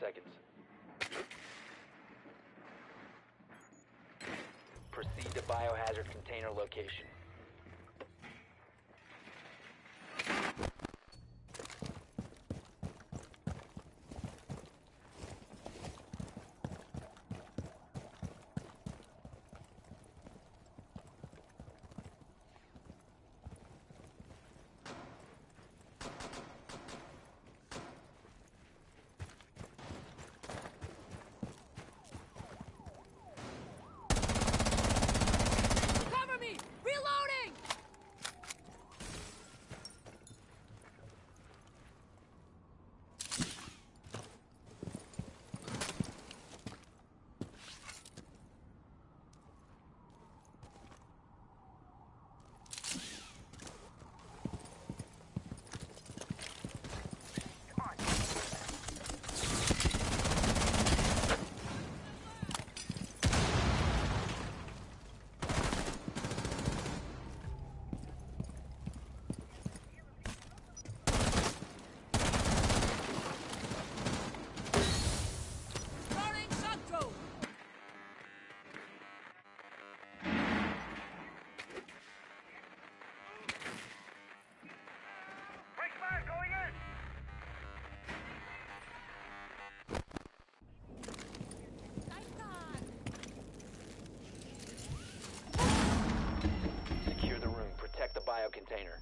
seconds. Proceed to biohazard container location. Container.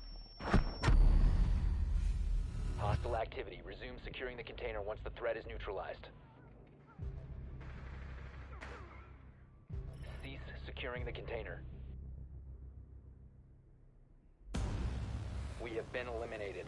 Hostile activity. Resume securing the container once the threat is neutralized. Cease securing the container. We have been eliminated.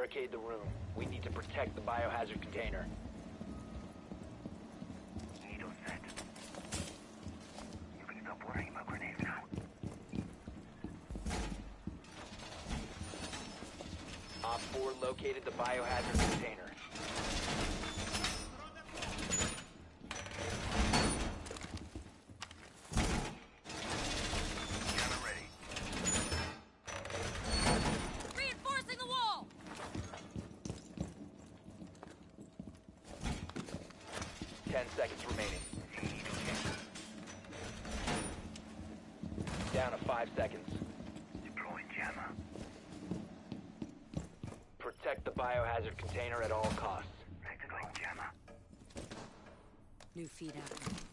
Barricade the room. We need to protect the biohazard container. Needle set. You can stop worrying about grenades now. Op 4 located the biohazard container. Jammer ready. Reinforcing the wall! Ten seconds remaining. Down to five seconds. Deploying jammer. Protect the biohazard container at all costs. Activating jammer. New feed out.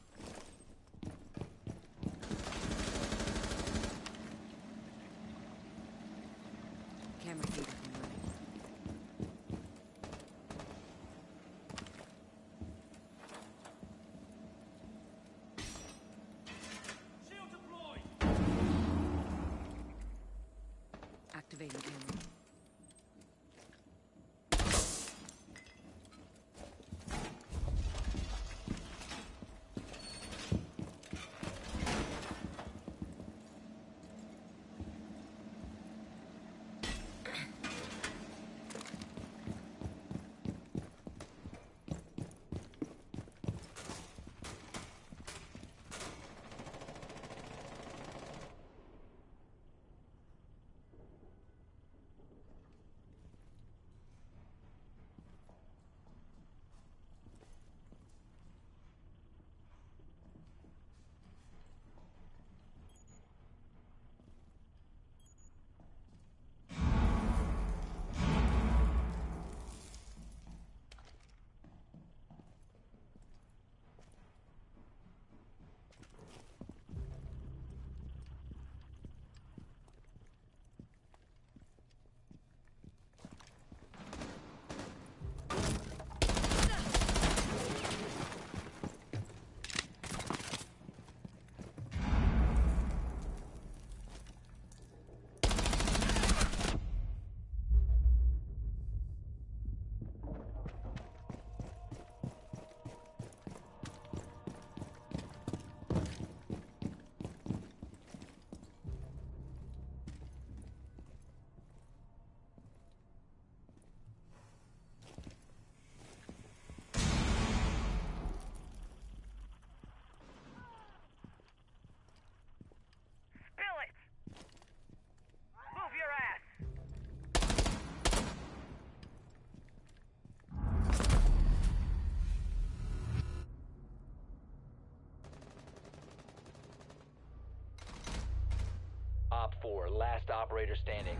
4, last operator standing.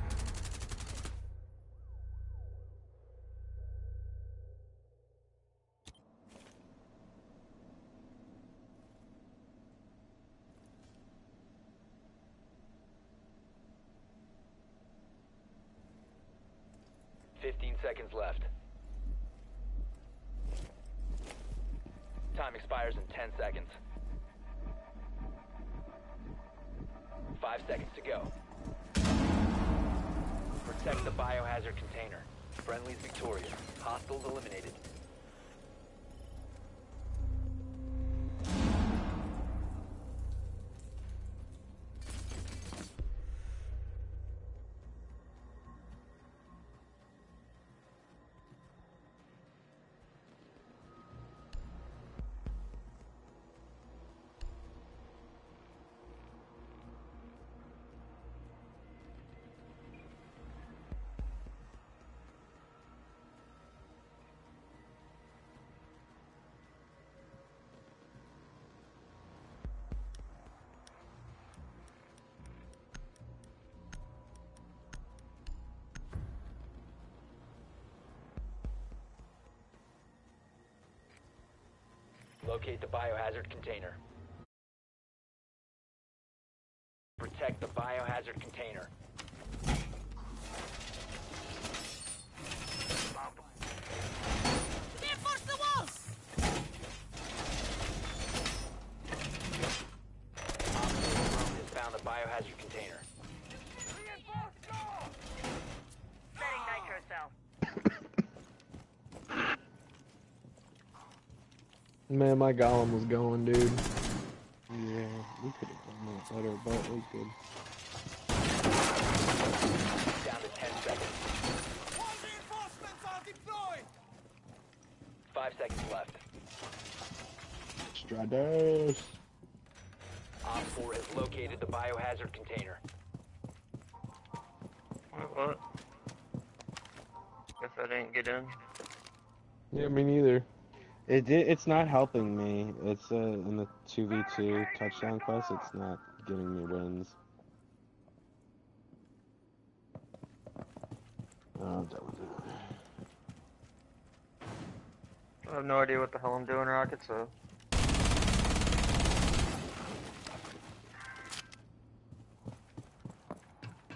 Locate the biohazard container. Protect the biohazard container. Reinforce the walls! Op 4 drone has found the biohazard container. Setting nitro cell. Man, my golem was going, dude. Yeah, we could have done that better, but we could. Down to 10 seconds. reinforcements are deployed! Five seconds left. Strados. Op 4 has located the biohazard container. Wait, what? Guess I didn't get in. Yeah, me neither. It did, it's not helping me. It's uh, in the 2v2 touchdown quest, it's not giving me wins. Oh, I'm done with it. I have no idea what the hell I'm doing, Rocket, so.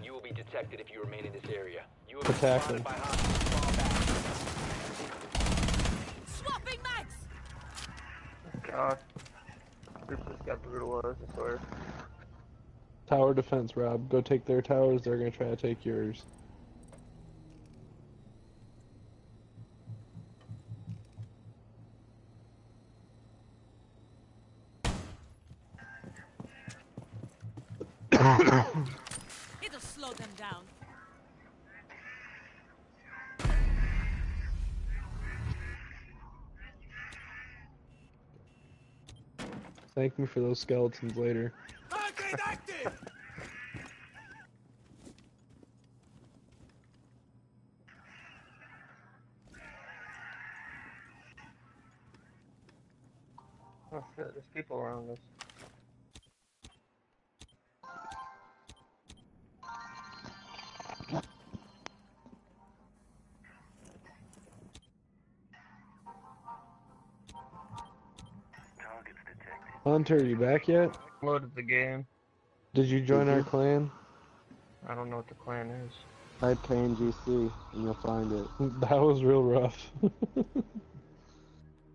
You will be detected if you remain in this area. You have been Attack God. This just got brutalized, I swear. Tower defense, Rob. Go take their towers. They're gonna try to take yours. It'll slow them down. Thank me for those skeletons later. Detected. Hunter, you back yet? Loaded the game. Did you join Did our clan? I don't know what the clan is. Type KNGC and you'll find it. That was real rough.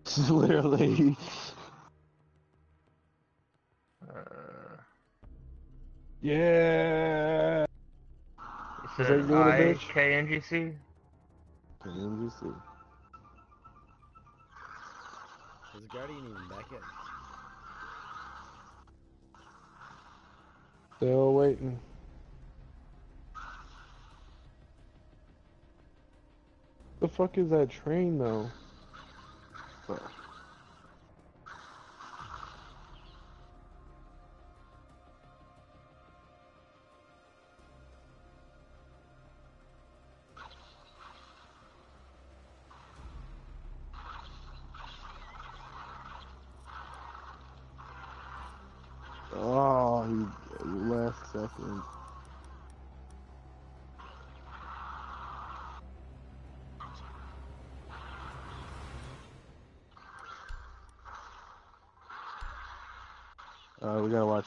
Literally. Uh, yeah. Is said that you, little I bitch? KNGC? KNGC. Is the Guardian even back yet? Still waiting. The fuck is that train though? Oh,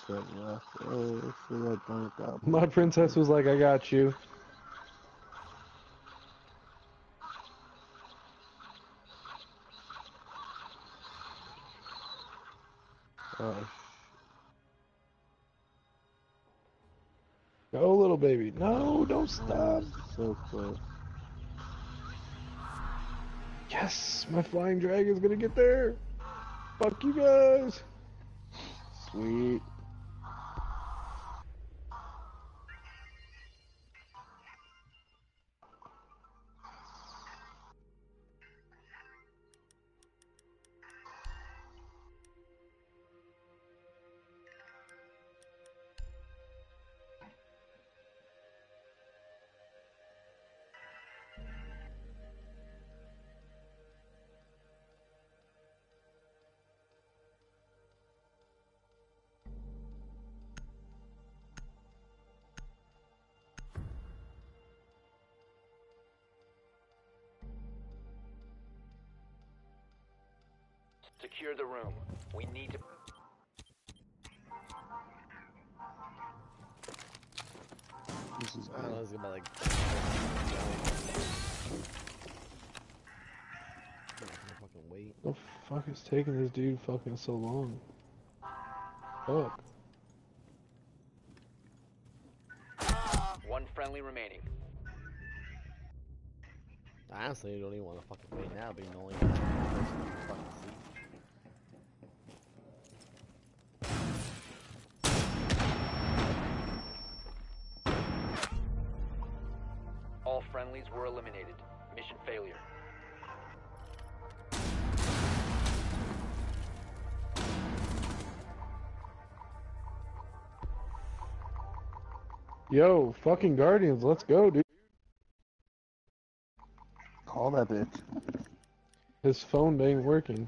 left. Oh, see that dunk up. My princess was like, I got you. Oh, Go, little baby. No, don't stop. so close. Yes, my flying dragon's gonna get there. Fuck you guys. Sweet. Secure the room. We need to. This is I don't it's like. I'm gonna fucking wait. The fuck is taking this dude fucking so long? Fuck. One friendly remaining. Honestly, you don't even want to fucking wait now, being the only person fucking friendlies were eliminated. Mission failure. Yo, fucking Guardians, let's go, dude. Call that bitch. His phone ain't working.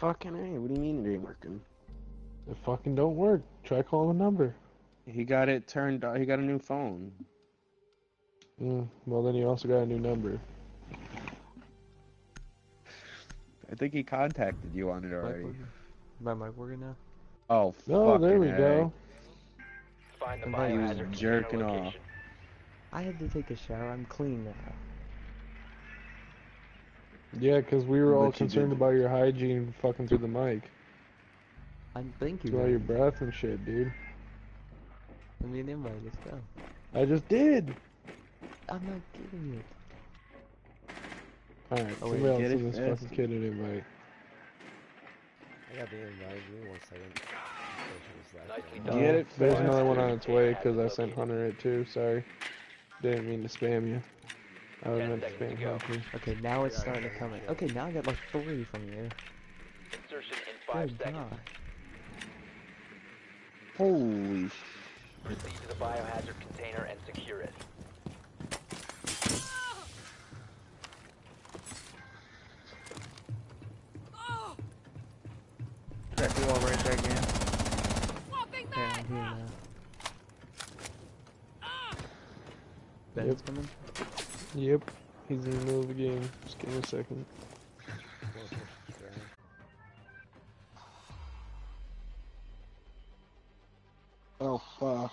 Fucking A, what do you mean it ain't working? It fucking don't work. Try calling the number. He got it turned off, he got a new phone. Mm, well, then you also got a new number. I think he contacted you on it Mic already. working? My mic working now? Oh, Oh, there we fucking A. go. Find the I thought he was jerking off. I had to take a shower. I'm clean now. Yeah, because we were all But you concerned about your hygiene fucking through the mic. I'm thank you. Through all your breath and shit, dude. Send me an invite. Let's go. I just did. I'm not giving you. Alright, Oh, wait, somebody else get it send this fucking kidding an invite. I got the invite. Give me one second. Finish this last Nicely one. done. Get it There's fast. another one on its way because I sent Hunter it too. Sorry. Didn't mean to spam you. I was Ten meant to spam to. Hunter. Okay, now it's starting to come in. Okay, now I got like three from you. Insertion in five Good seconds. God. Holy Proceed to the biohazard container and secure it. Crack the wall right there again. swapping Okay, back. I'm here now. Ben's coming. Yep. He's in the middle of the game. Just give me a second. Oh fuck.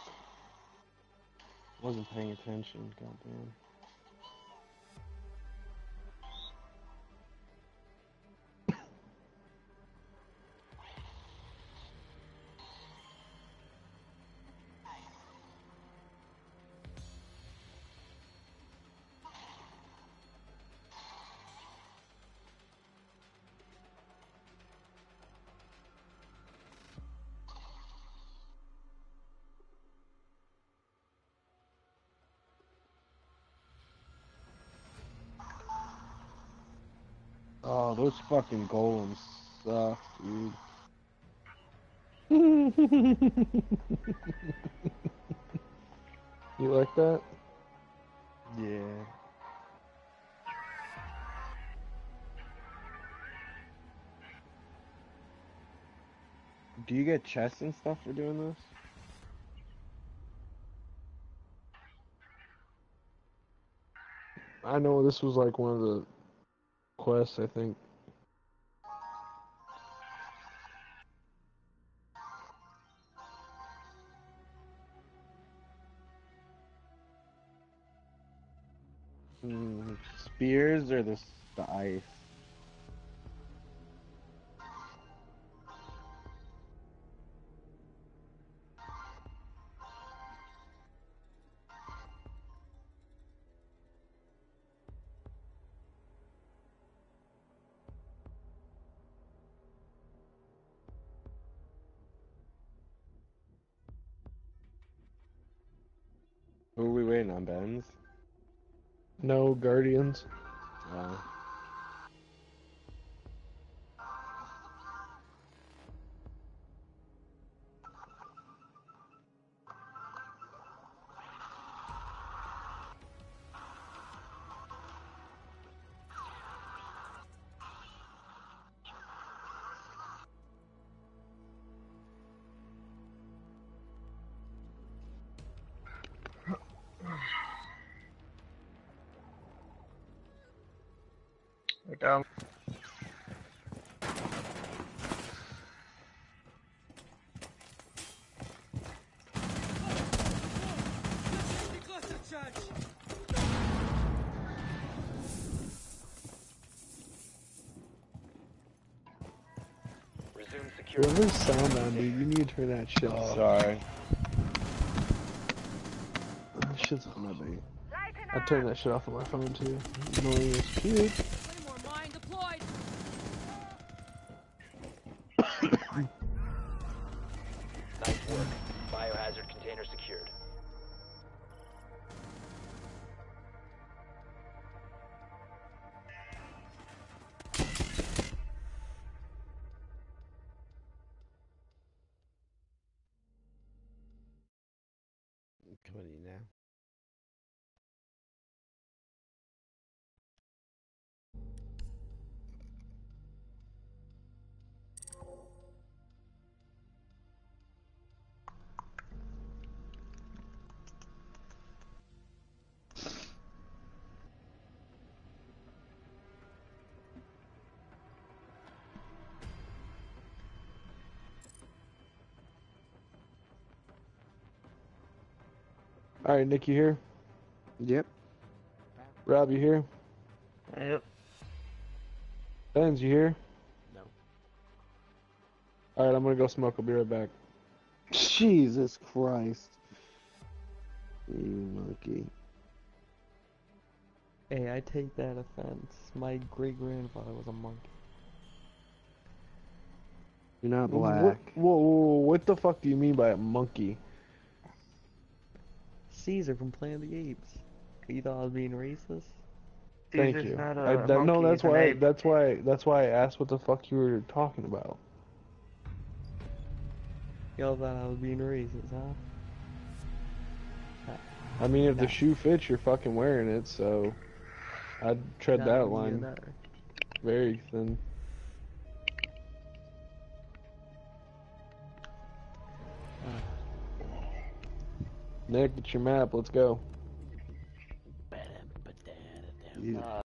Wasn't paying attention, goddamn. Oh, those fucking golems suck, dude. You like that? Yeah. Do you get chests and stuff for doing this? I know this was like one of the quests, I think. Hmm, spears or the, the ice? Wait, um... Sound on, dude, you need to turn that shit off. Sorry. That shit's on my bait. I turned that shit off on my phone too. Annoying as cute. Alright, Nick, you here? Yep. Rob, you here? Yep. Benz, you here? No. Alright, I'm gonna go smoke. I'll be right back. Jesus Christ. You monkey. Hey, I take that offense. My great grandfather was a monkey. You're not black. whoa, whoa, whoa, what the fuck do you mean by a monkey? Caesar from Planet of the Apes. You thought I was being racist? Thank Caesar's you. not a I, that, no, that's why. ape. That's why. That's why I asked what the fuck you were talking about. Y'all thought I was being racist, huh? I mean, if the shoe fits, you're fucking wearing it. So, I'd tread Not that line very thin. Nick, it's your map. Let's go. You- uh,